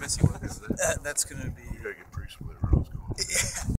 Messy one? Is that? Uh, that's going to be. You gotta get pre split, right?